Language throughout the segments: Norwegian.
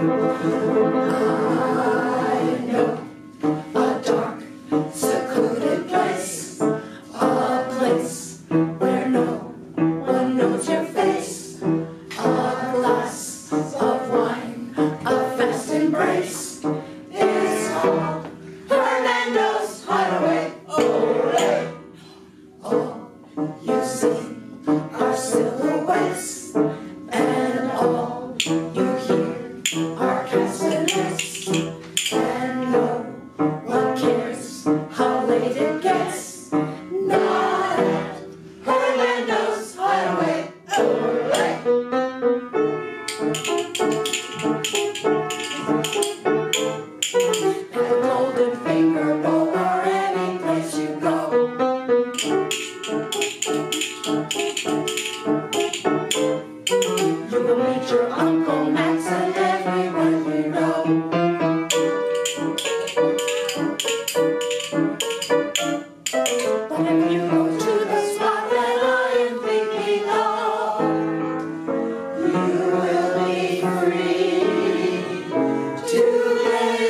Thank you. praise.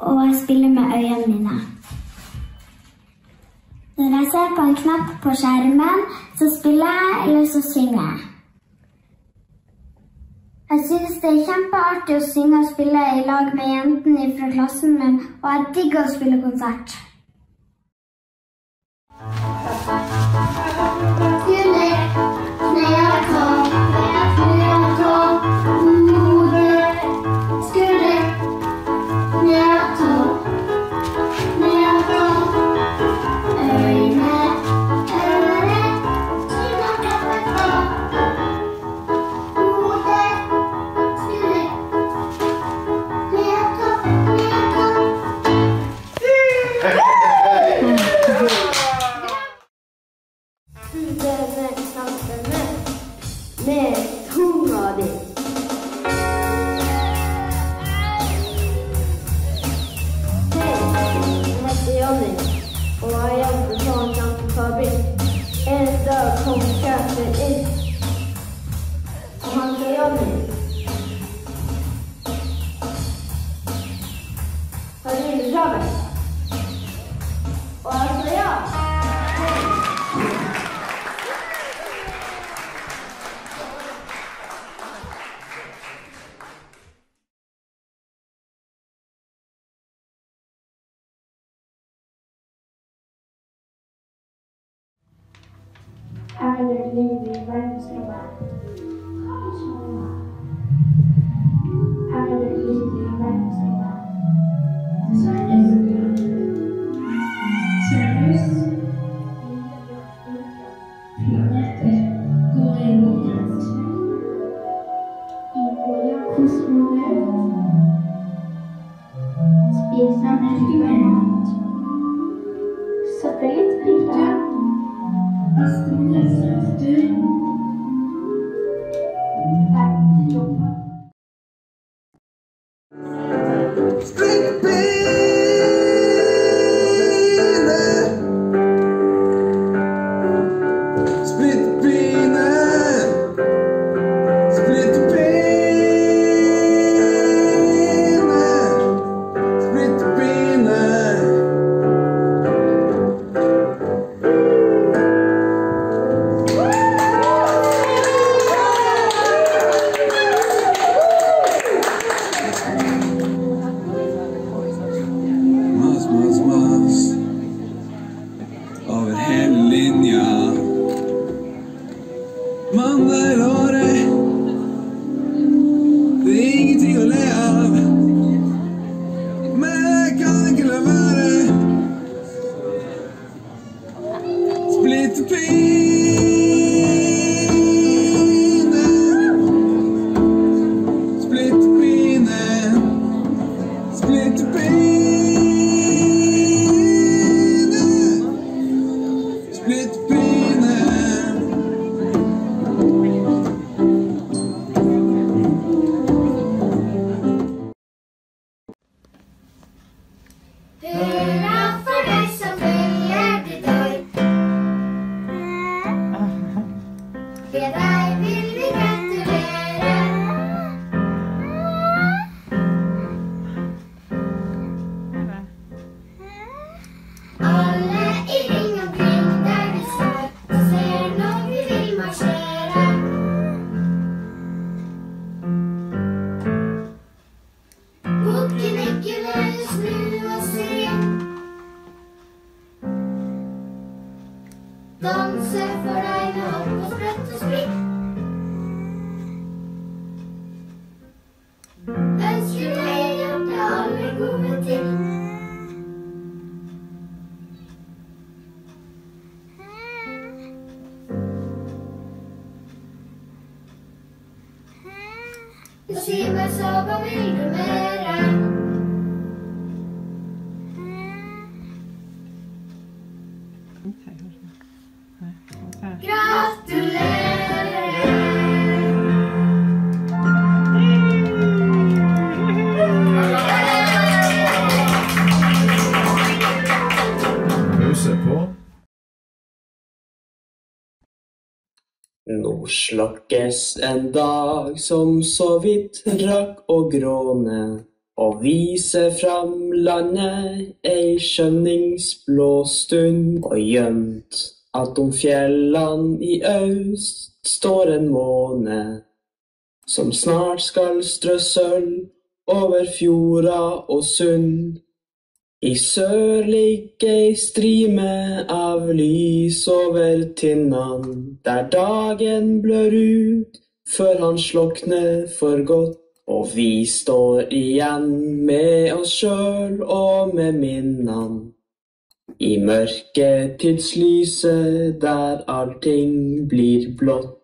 og jeg spiller med øynene mine. Når jeg ser på en knapp på skjermen, så spiller jeg eller så synger jeg. Jeg synes det er kjempeartig å synge og spille i lag med jentene fra klassen min, og jeg digger å spille konsert. Hallelujah. Amen. Pera, slokkes en dag som så vidt rakk å gråne, og vise fram landet ei skjønningsblå stund, og gjemt attom fjellene i øst står en måne, som snart skal strø sølv over fjorda og sund. I sør ligger ei strime av lys over tinnene, der dagen blør ut før han slokner for godt. Og vi står igjen med oss sjøl og med minnene. I mørketidslyset der allting blir blått.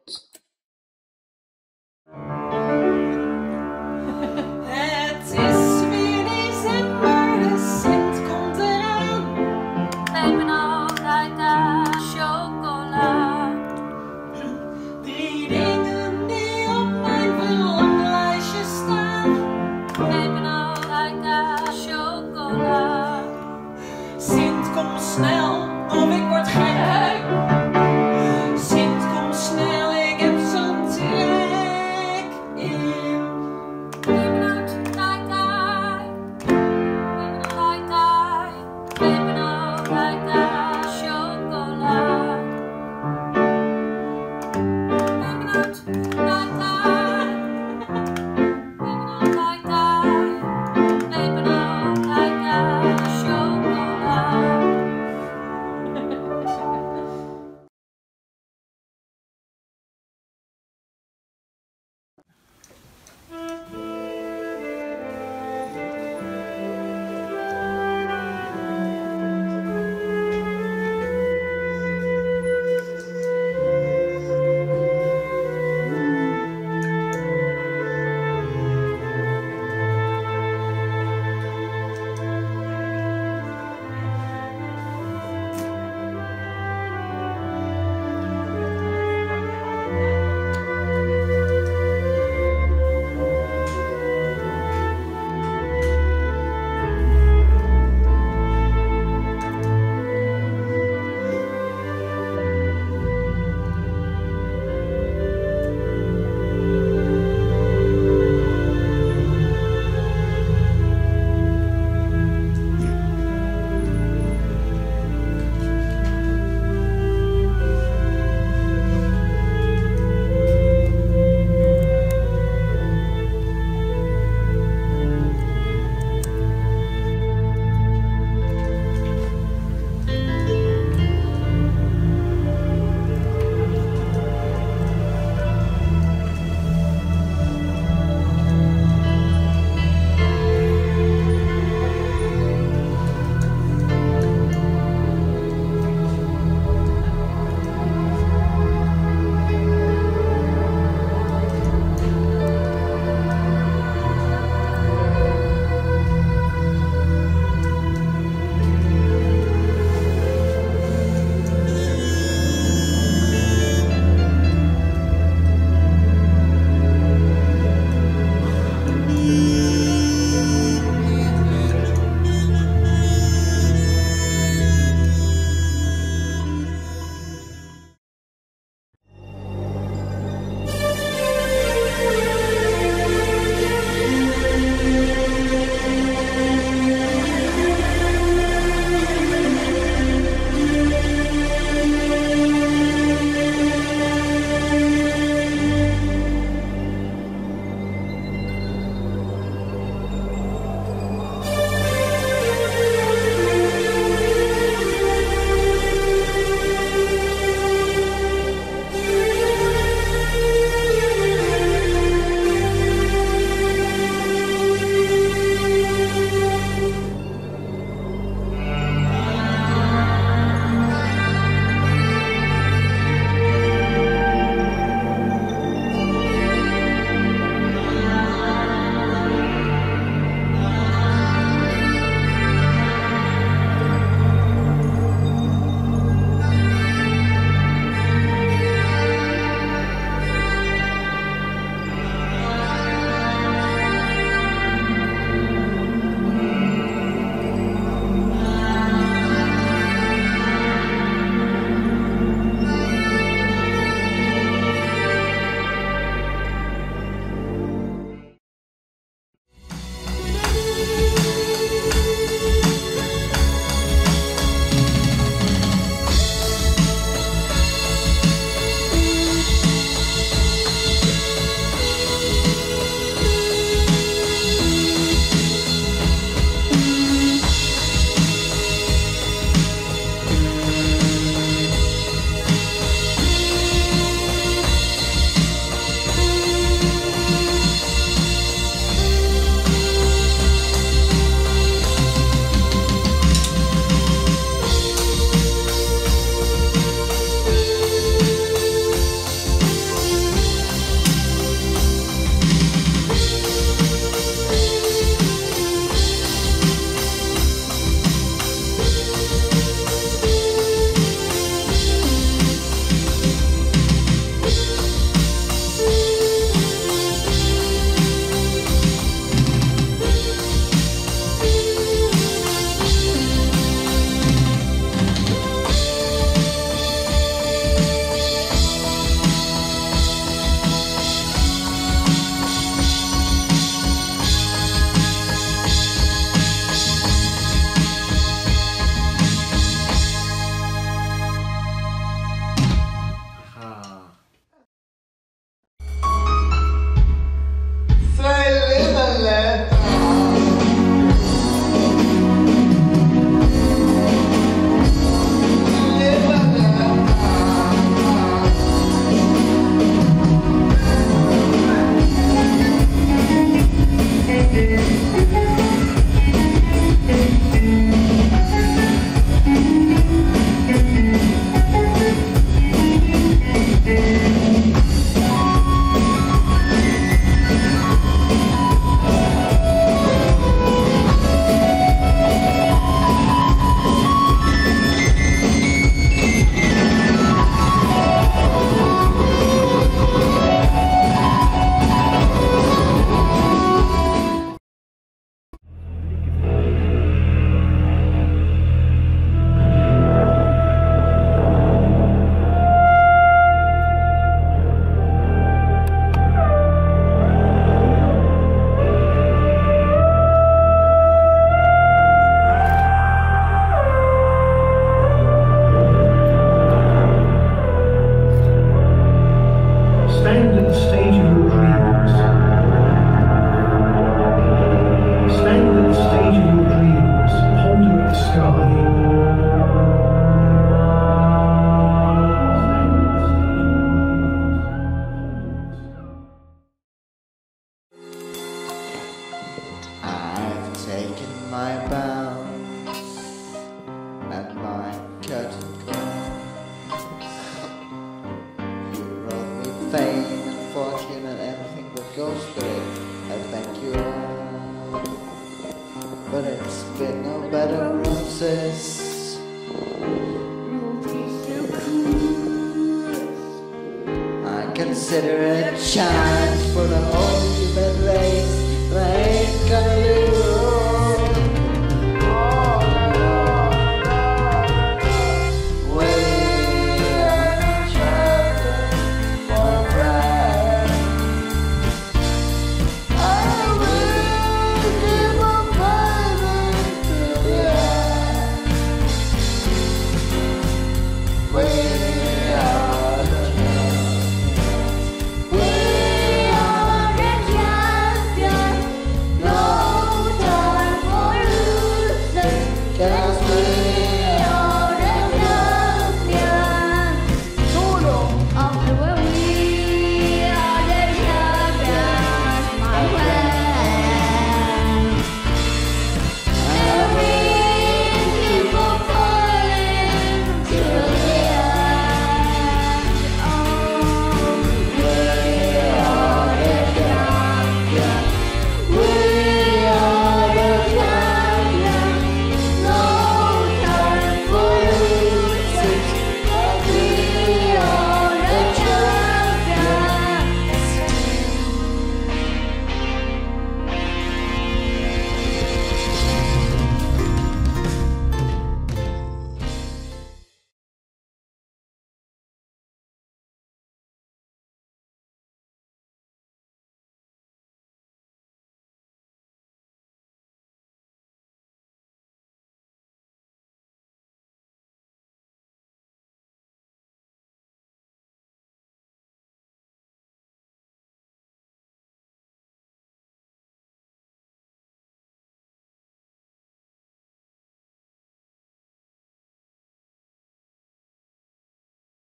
Consider it chance for the whole human race.